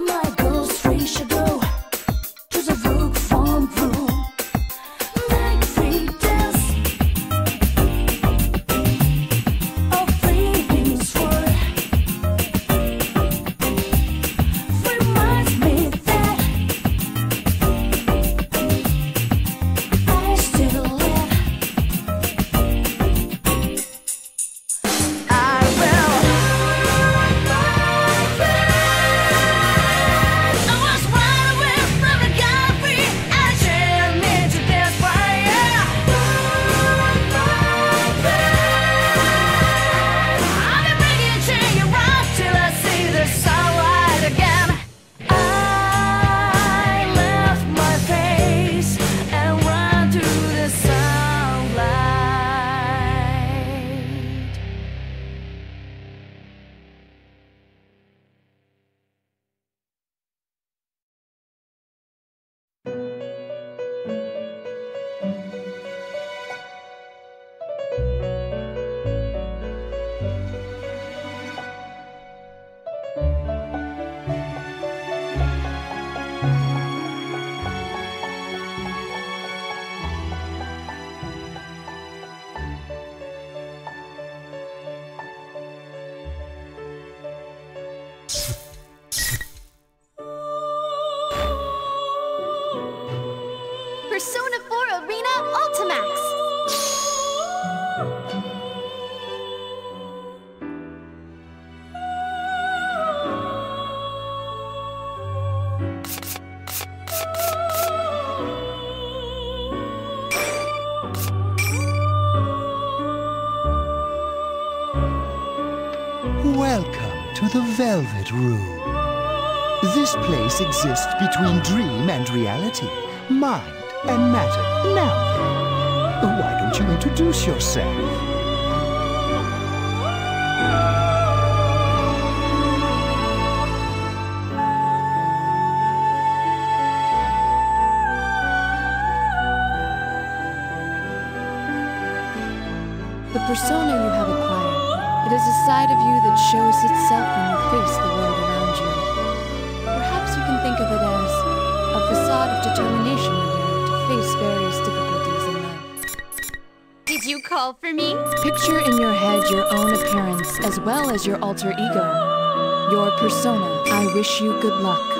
My Velvet Room. This place exists between dream and reality, mind and matter. Now why don't you introduce yourself? is your alter ego, your persona. I wish you good luck.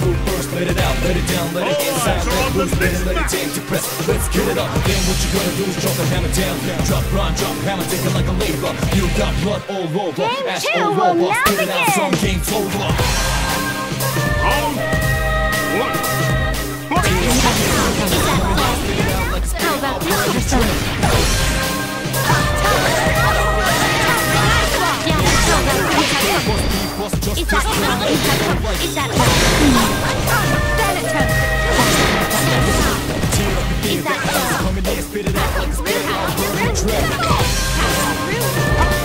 cool first. Let it out, let it down, let it inside. Let it loose, let it, let it take, depress. Let's get it up. Then what you gonna do is drop the hammer down. Drop, run, drop, hammer, take it like a labor. You got blood all over. Ash all over. now Spit it out, song game's over. Round one. How about Mr. Sonic? Yeah, how about Mr. Sonic? was just... It's that color, it's that color, it's that color. Benetton! That ass.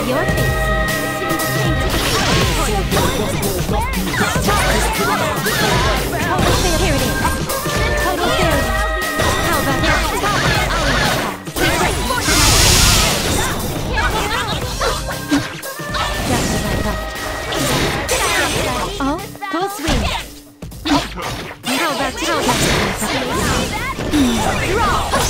Your face seems to change. Draw!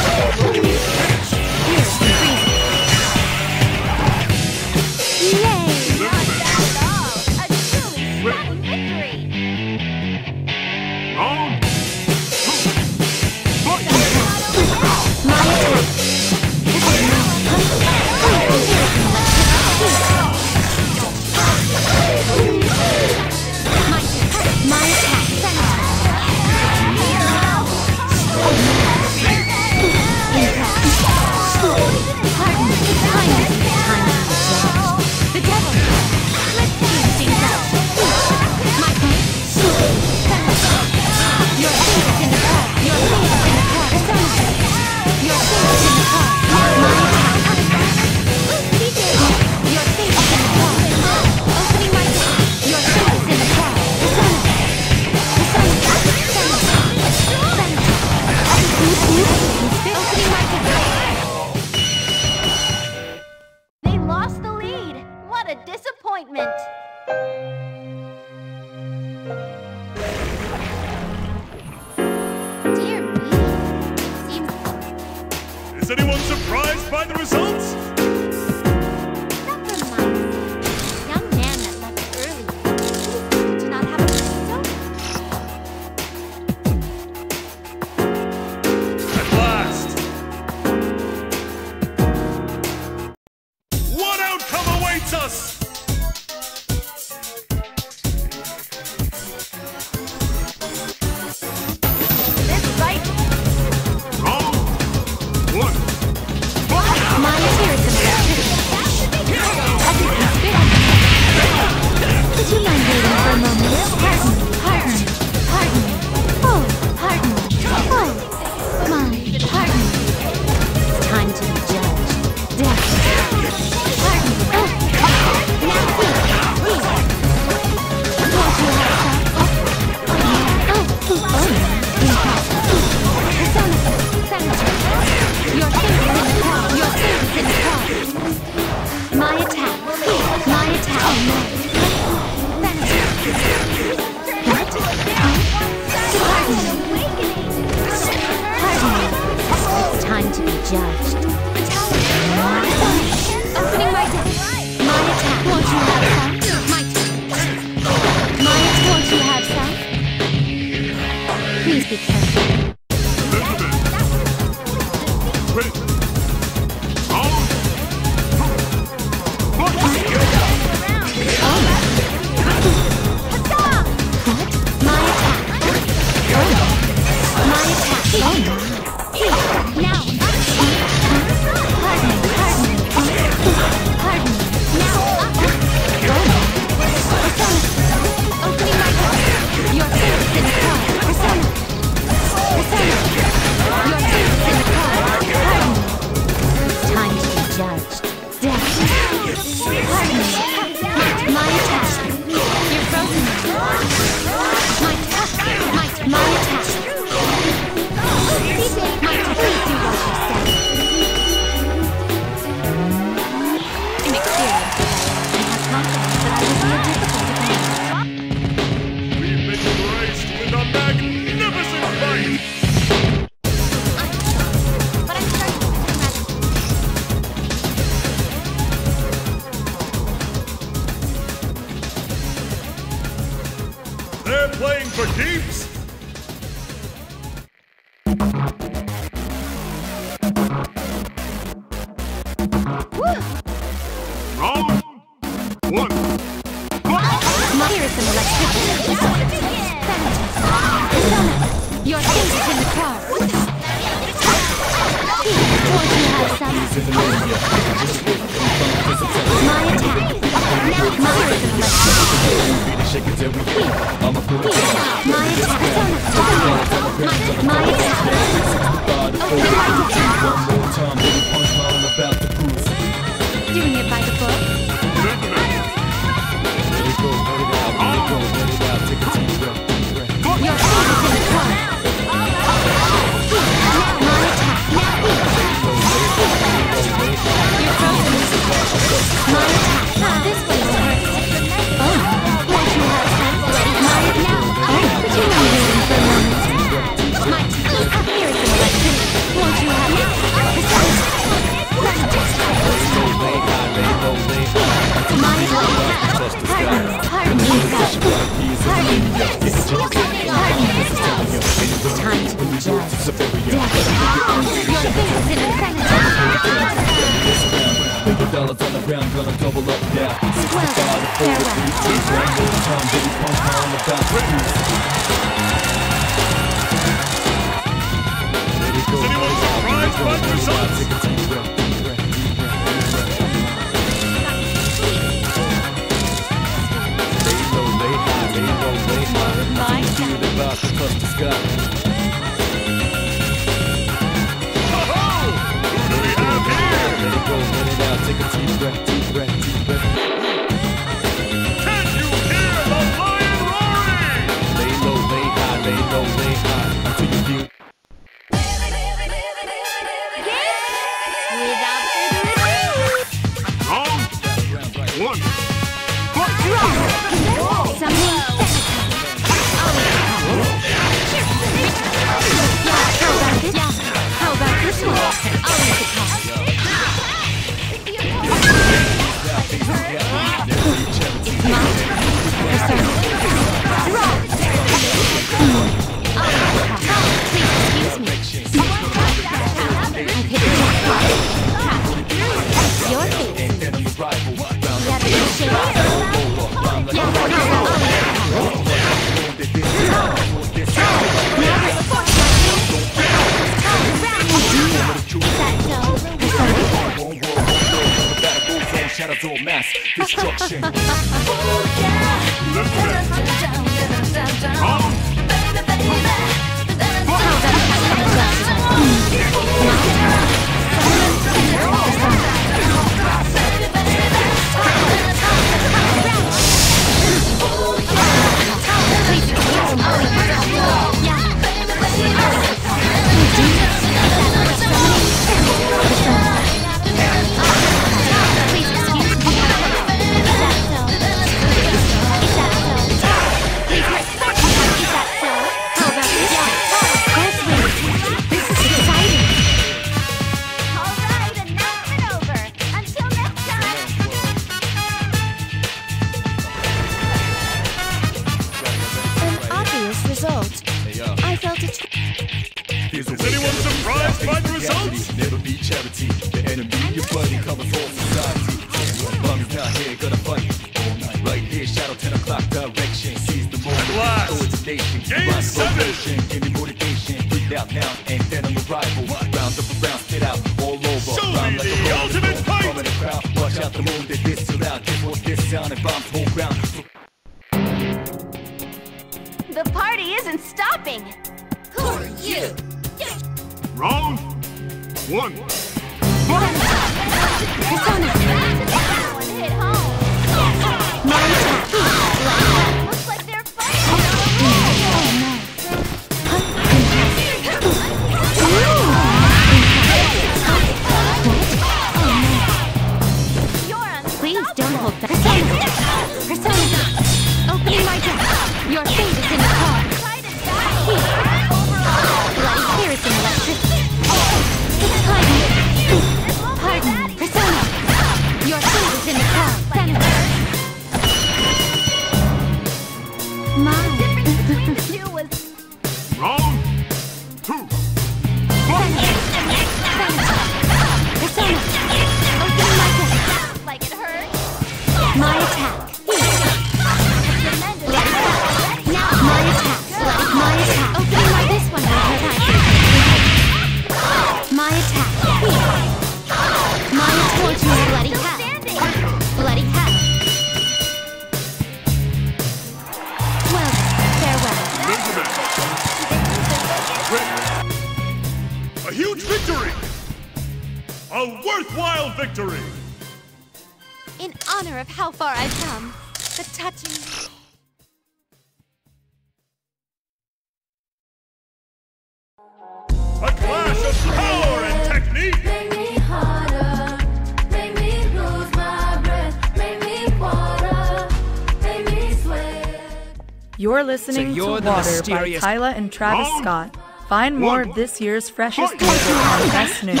Water by Tyla and Travis Mom. Scott. Find more of this year's freshest music on Best news.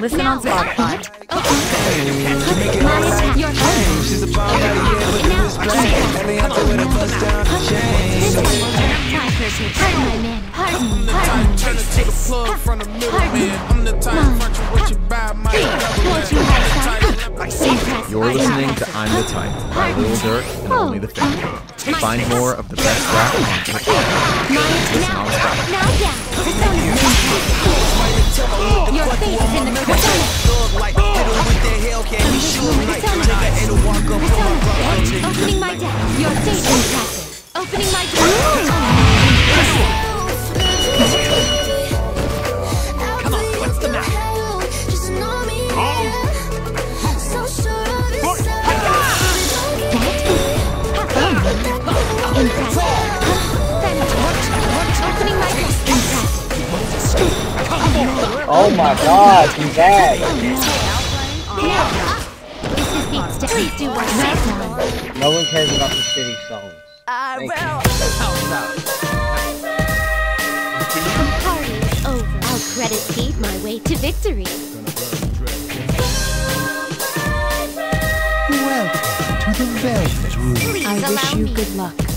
Listen on Spotify. Pardon, pardon, pardon, pardon, you're listening to I'm the Type by Lil Durk and Only the Fit. Oh. Find more of the best rap on TikTok. Listen on Spotify. Your face is in the Persona. Opening my deck. Your is passive. Opening my deck. Oh my god, he's bad. No one cares about the city songs. I will. The party is over. I'll credit Pete my way to victory. Welcome to the Velvet Room. I wish you good luck.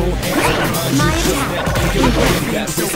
My attack.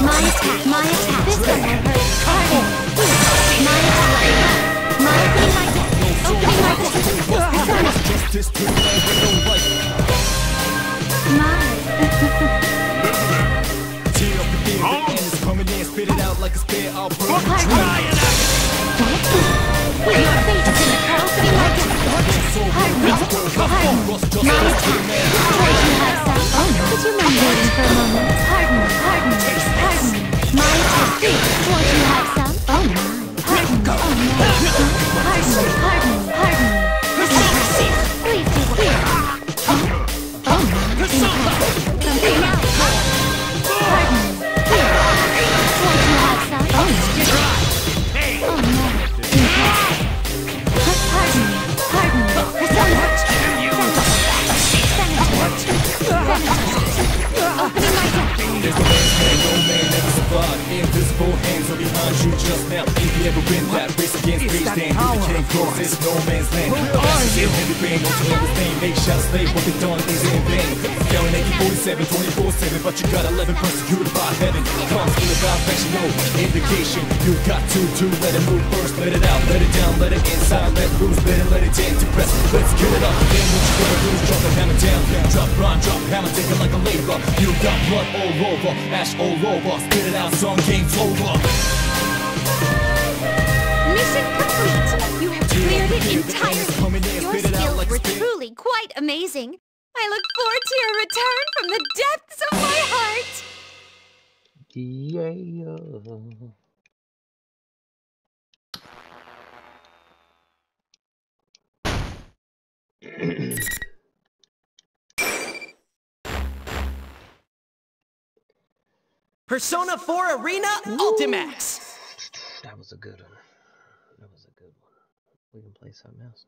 My attack, my attack. This one will hurt. Harden. My attack. My opening my deck. Opening my deck. Is coming in, spit it out like a spear, I'll burn the train. Your fate is in the car. Opening my deck. Harden. Harden. My attack. Won't you Would you mind waiting for a moment? Harden. Harden. Harden. My attack. Won't you no man's man, no man ever survived. Invisible hands are behind you just now. If you ever win that race against space, then you became close. It's no man's land. Fast as heavy rain, no to the stain. Make shots, slay what they done is in vain. Yelling AK-47, 24-7, but you got 11 persecuted by heaven. Comes with a affection, no indication. You got to, to let it move first, let it out, let it down, let it inside, let loose, let it, let it in to press. Let's get it up. Then what you gonna do is drop the hammer down. Drop, run, drop, hammer, take it like a labor. You got blood all over, ash all over. Spit it out, some game's over. You it entirely. Your spit it out skills were truly quite amazing. I look forward to your return from the depths of my heart. Yeah. Persona 4 Arena Ultimax. That was a good one. That was a good one. We can play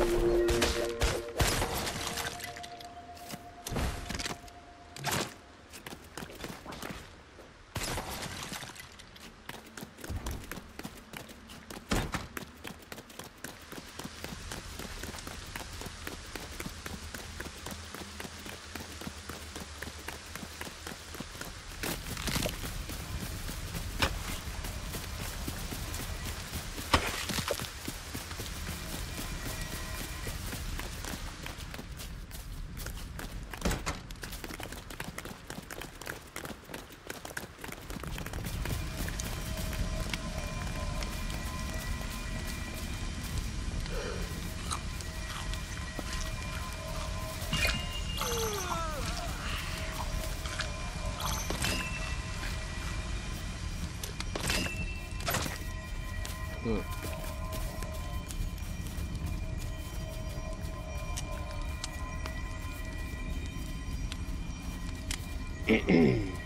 Hmm. Mm-mm.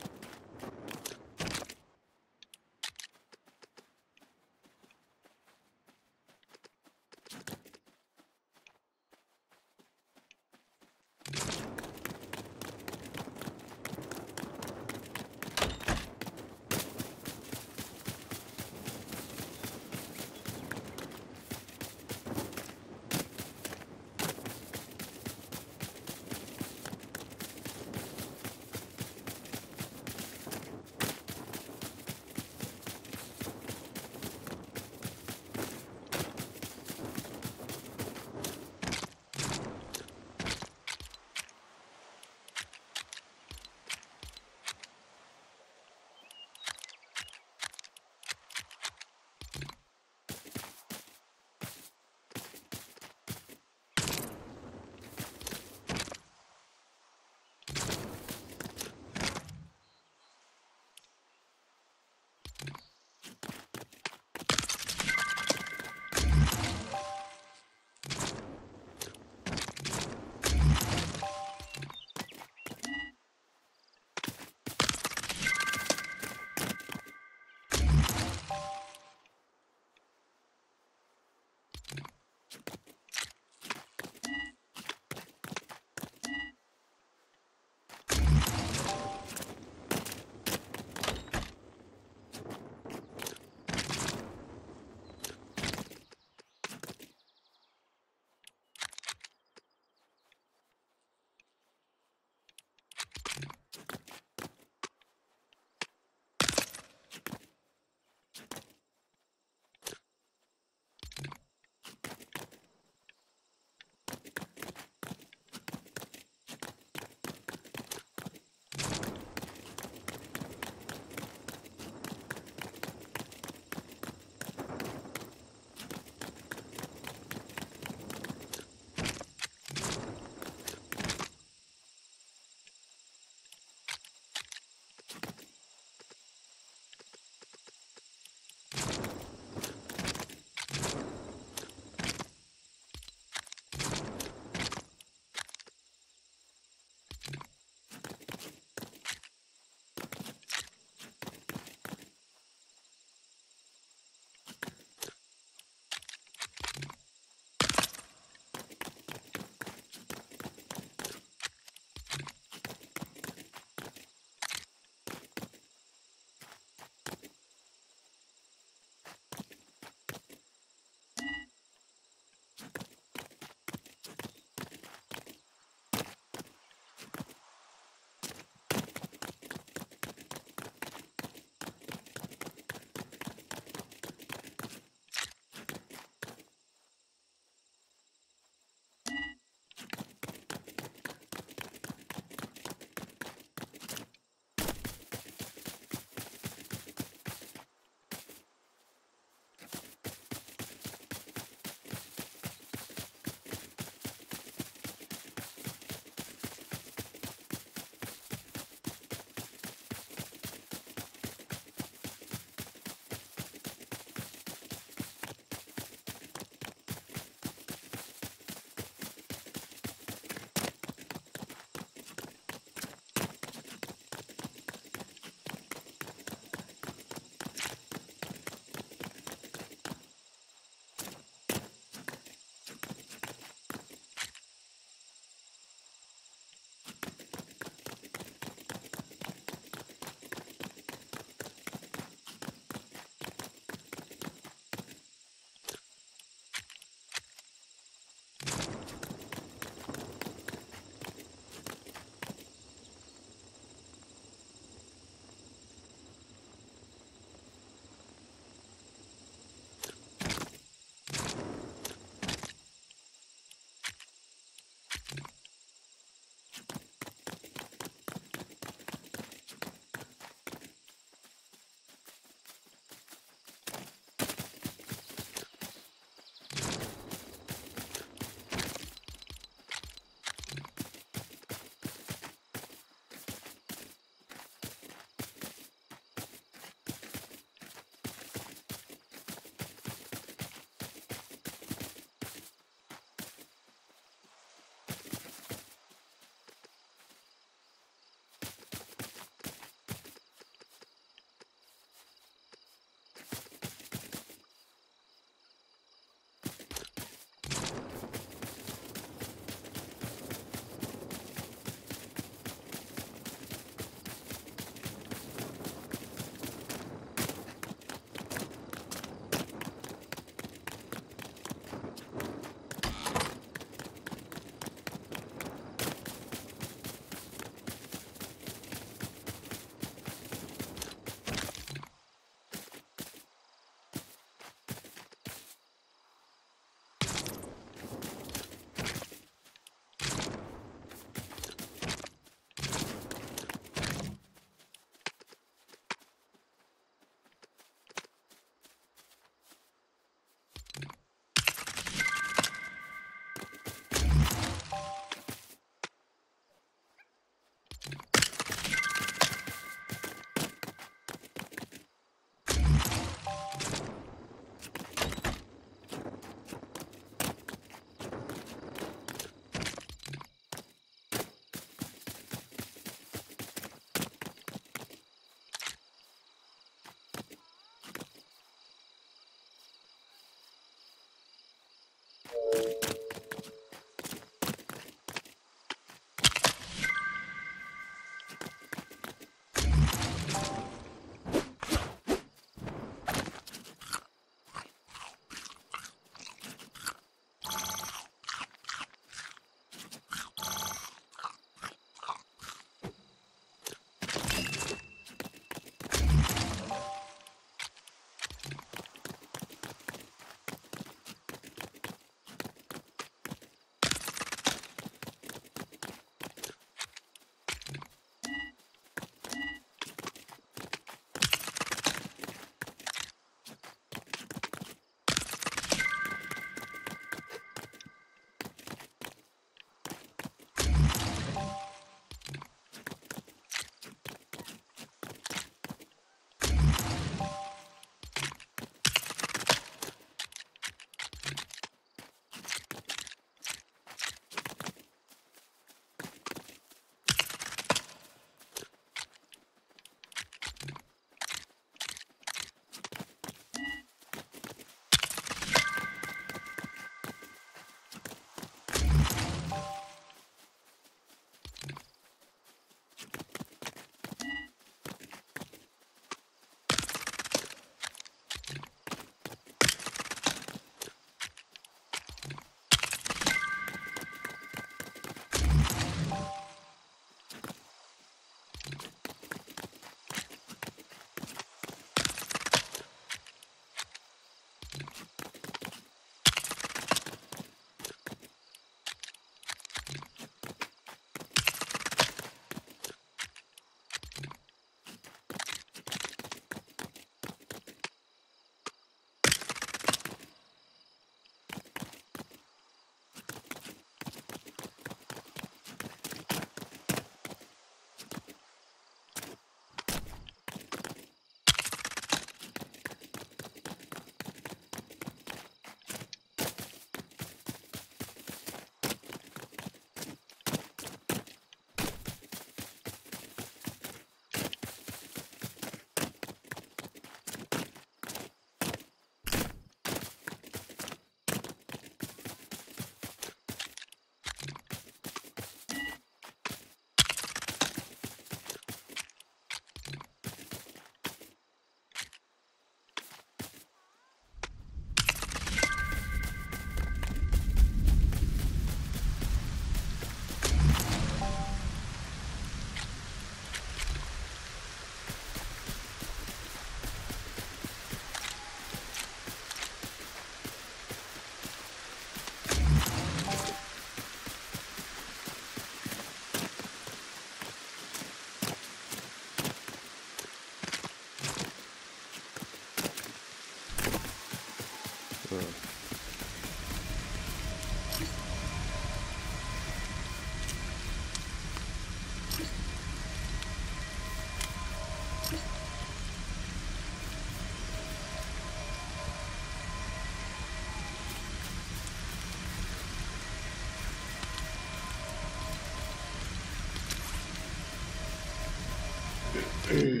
Mm.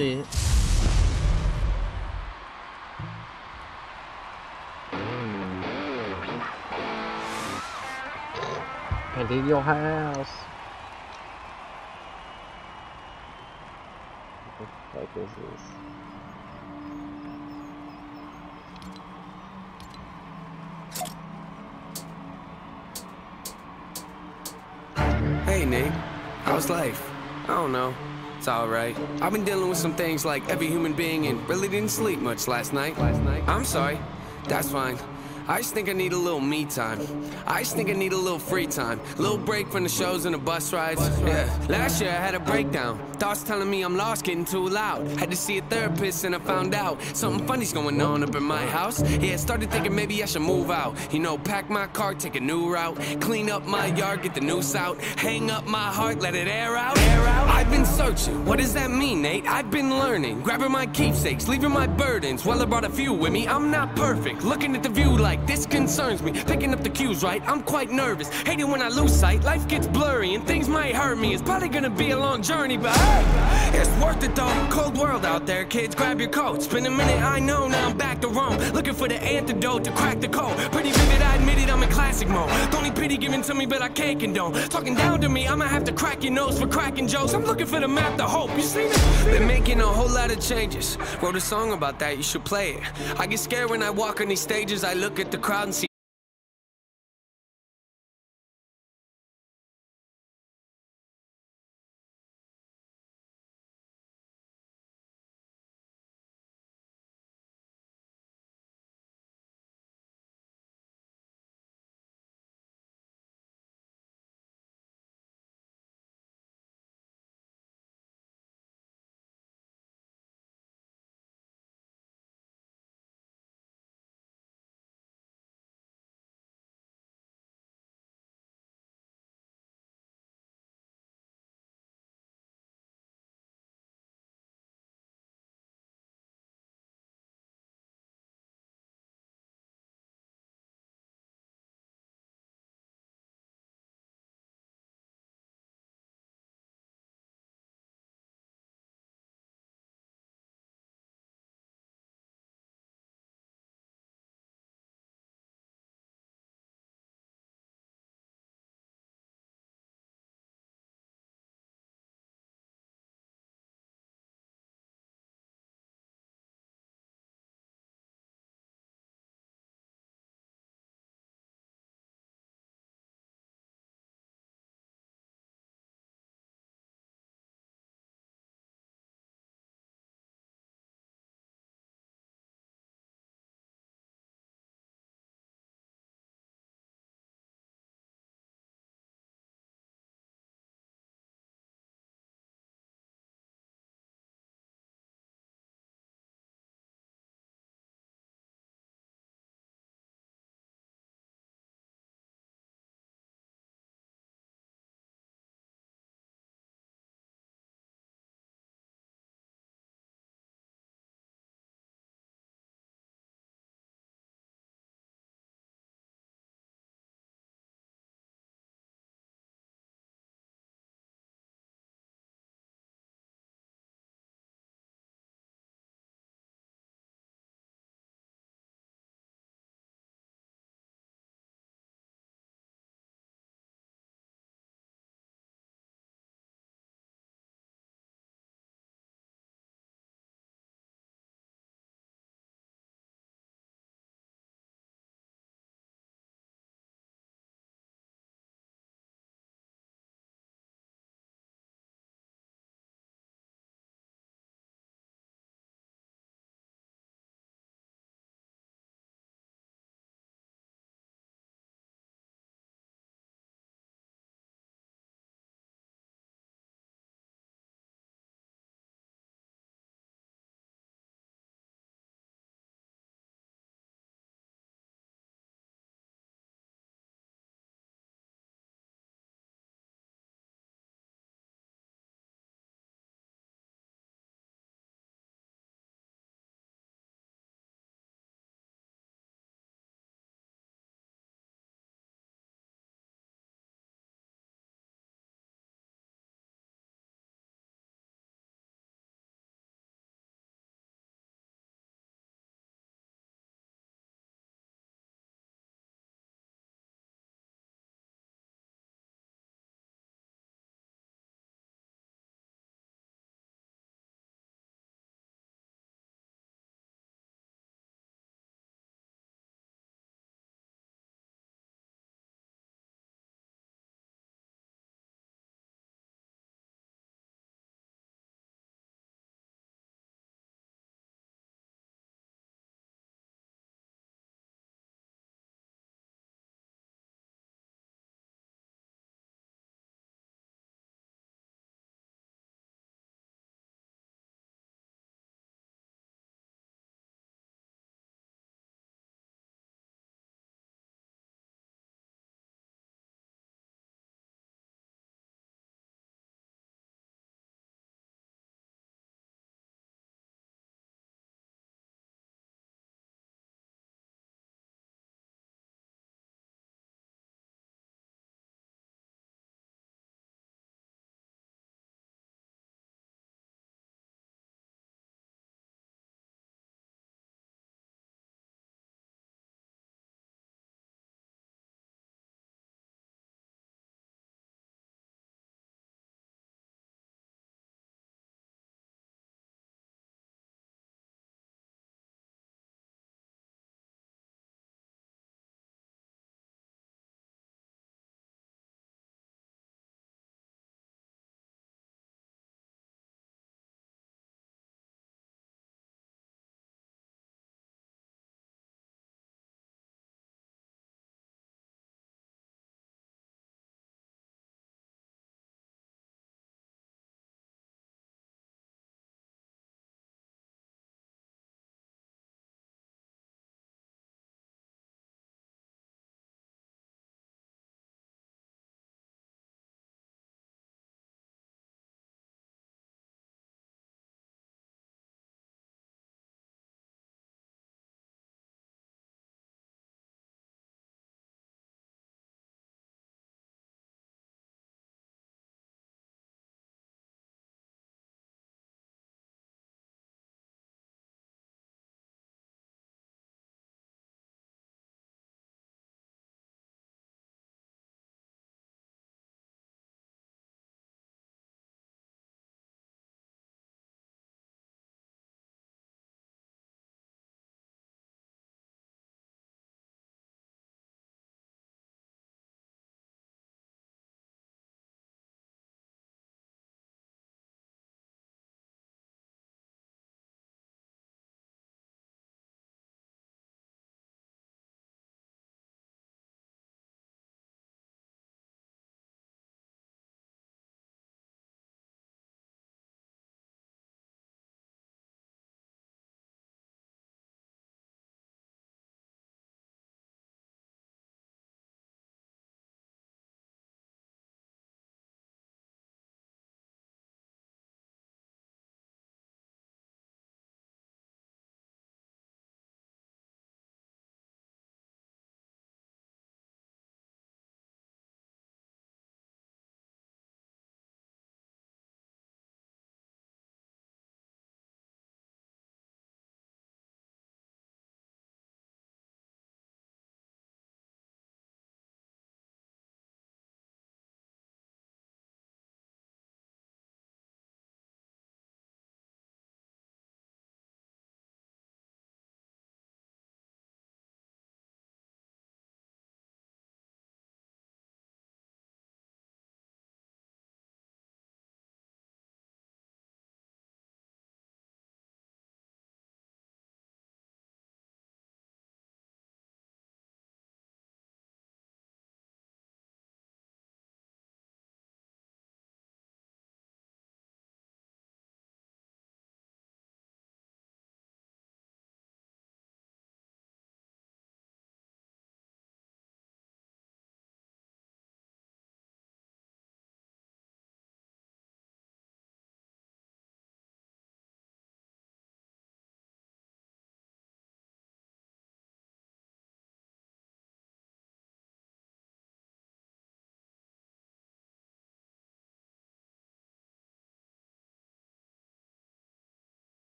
Oh shit. Can't leave your house. Things like every human being and really didn't sleep much last night. Last night? I'm sorry. That's fine. I just think I need a little me time. I just think I need a little free time. A little break from the shows and the bus rides. Yeah. Last year I had a breakdown. Thoughts telling me I'm lost, getting too loud. Had to see a therapist and I found out something funny's going on up in my house. Yeah, started thinking maybe I should move out. You know, pack my car, take a new route. Clean up my yard, get the noose out. Hang up my heart, let it air out. Air out. I've been searching. What does that mean, Nate? I've been learning. Grabbing my keepsakes, leaving my burdens. Well, I brought a few with me. I'm not perfect. Looking at the view like this concerns me. Picking up the cues right. I'm quite nervous. Hate it when I lose sight. Life gets blurry and things might hurt me. It's probably gonna be a long journey, but hey, it's worth it though. Cold world out there, kids. Grab your coats. Been a minute, I know. Now I'm back to Rome. Looking for the antidote to crack the code. Pretty vivid, I admit it. I'm in classic mode. The only pity given to me, but I can't condone. Talking down to me, I'ma have to crack your nose for cracking jokes. I'm looking for the map to hope. You see? Been making a whole lot of changes. Wrote a song about that. You should play it. I get scared when I walk on these stages. I look at the crowd and see.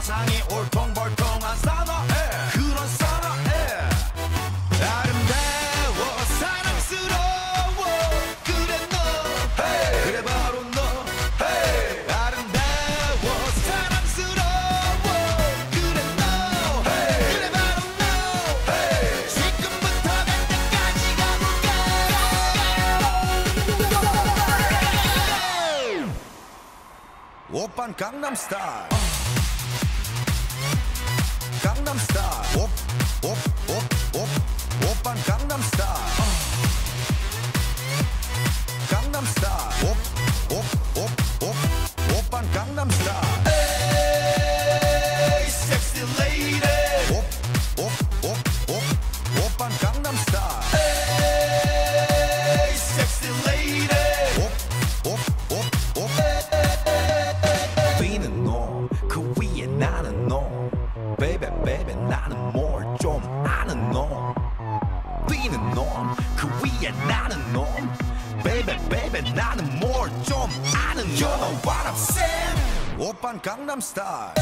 가상의 올통벌통한 사나해 그런 사나해 아름다워 사랑스러워 그래 너 hey. 그래 바로 너 hey. 아름다워 사랑스러워 그래 너 hey. 그래 바로 너 hey. 지금부터 갈 때까지 가볼까 오빤 강남스타일 뛰는 놈그 위에 나는 놈 베이베 베이베 나는 뭘 좀 아는 놈 You know what I'm saying 오빤 강남스타일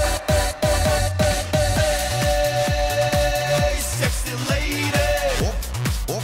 Hey, sexy lady 옵옵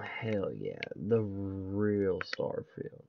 Hell yeah, the real Starfield.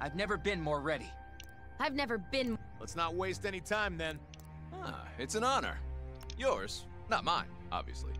I've never been more ready. I've never been. Let's not waste any time then. Ah, it's an honor. Yours, not mine, obviously.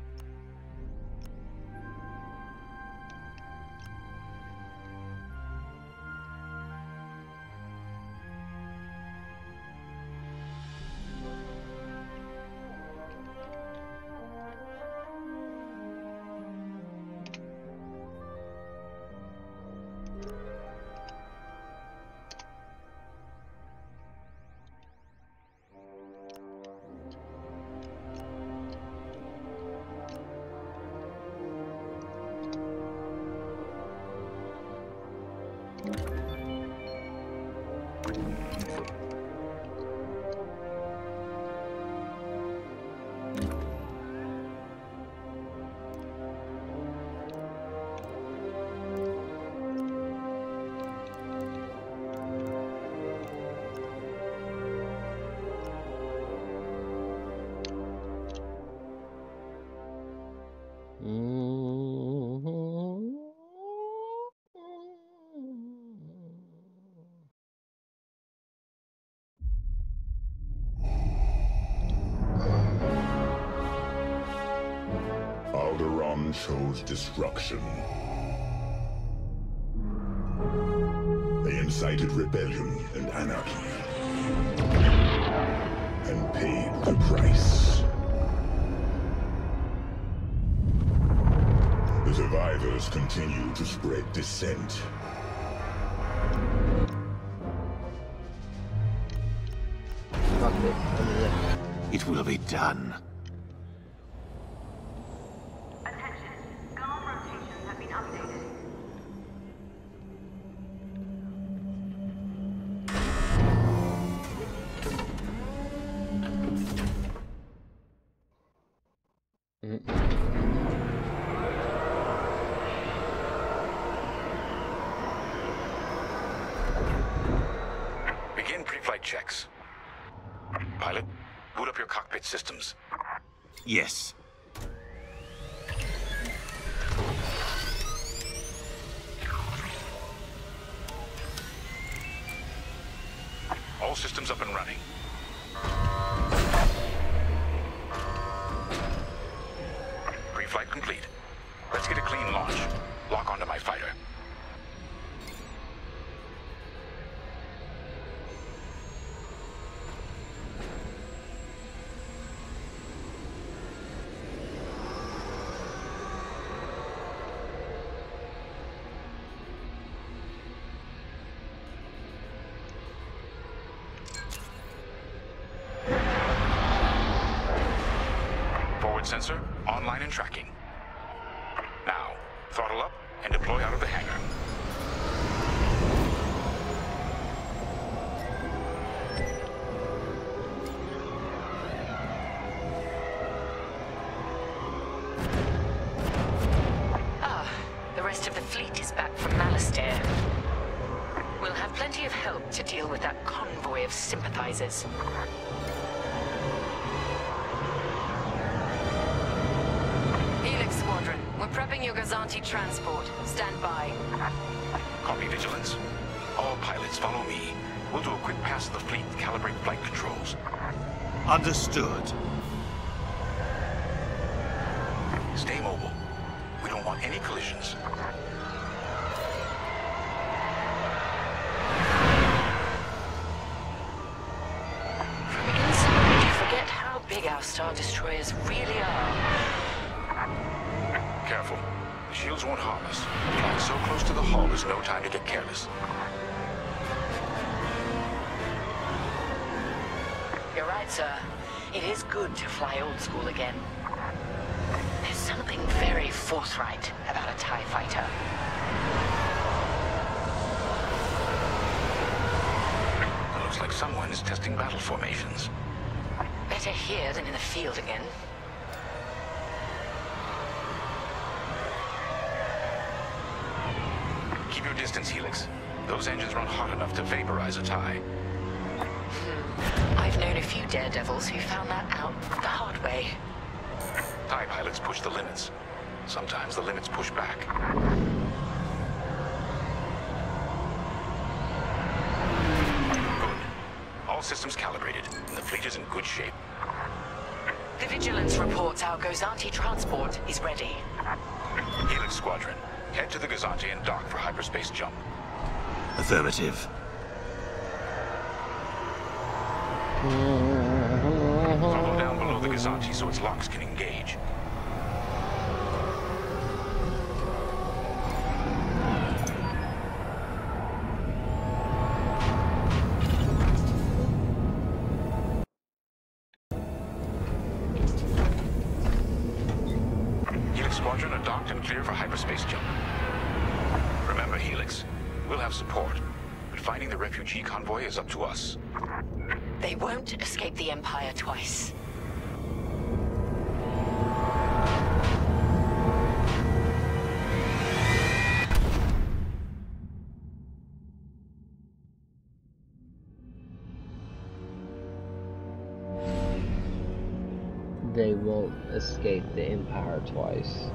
Survivors continue to spread dissent. It will be done. Complete. Let's get a clean launch. Lock onto my fighter. Forward sensor, online and tracking. Understood. Stay mobile. We don't want any collisions. From inside, you forget how big our Star Destroyers really are. Careful. The shields won't harm us. Flying so close to the hull is no time to get careless. You're right, sir. It is good to fly old school again. There's something very forthright about a TIE fighter. It looks like someone is testing battle formations. Better here than in the field again. Keep your distance, Helix. Those engines run hot enough to vaporize a tie. I've known a few daredevils who found that out the hard way. TIE pilots push the limits. Sometimes the limits push back. Good. All systems calibrated, and the fleet is in good shape. The Vigilance reports our Gozanti transport is ready. Helix Squadron, head to the Gozanti and dock for hyperspace jump. Affirmative. Follow Gozanti so its locks can engage. Won't escape the Empire twice.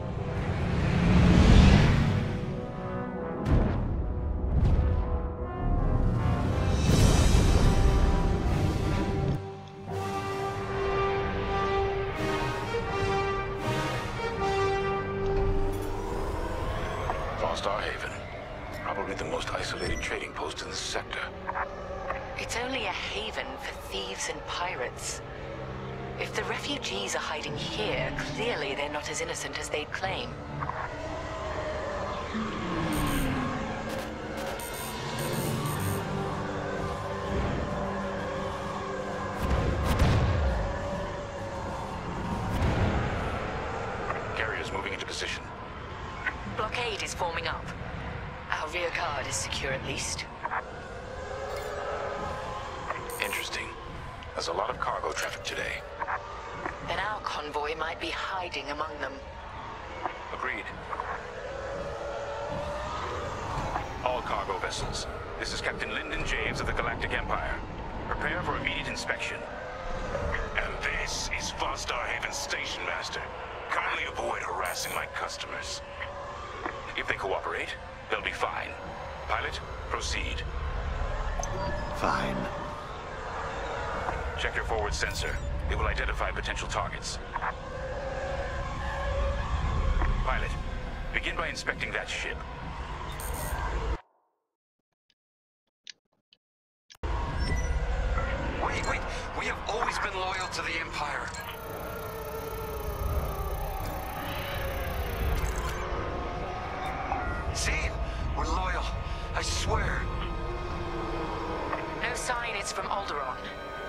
Sign it's from Alderaan.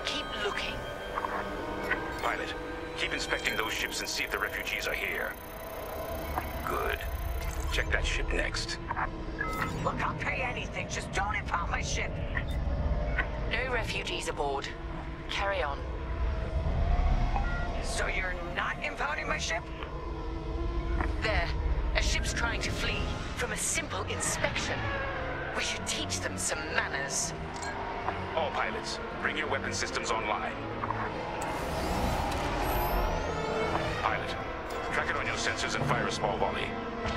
Keep looking. Pilot, keep inspecting those ships and see if the refugees are here. Good. Check that ship next. Look, I'll pay anything. Just don't impound my ship. No refugees aboard. Carry on. So you're not impounding my ship? There. A ship's trying to flee from a simple inspection. We should teach them some manners. All pilots, bring your weapon systems online. Pilot, track it on your sensors and fire a small volley.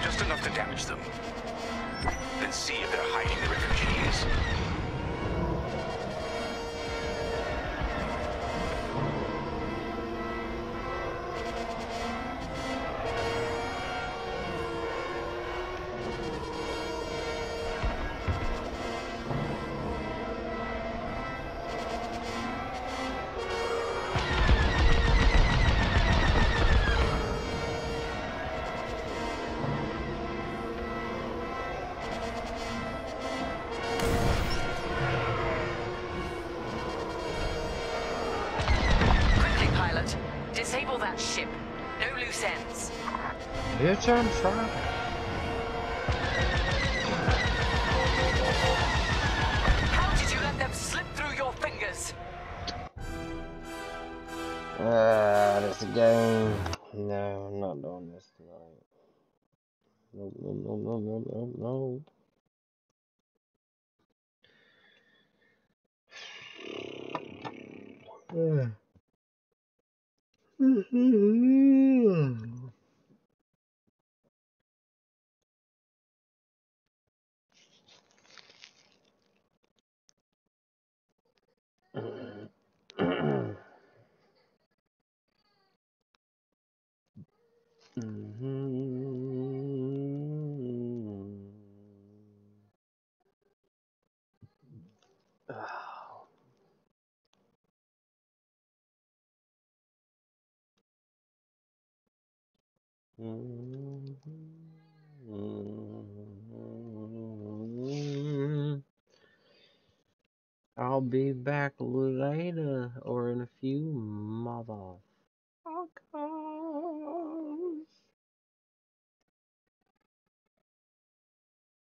Just enough to damage them. Then see if they're hiding the refugees. Mhm. Mhm. I'll be back later or in a few mother. Okay.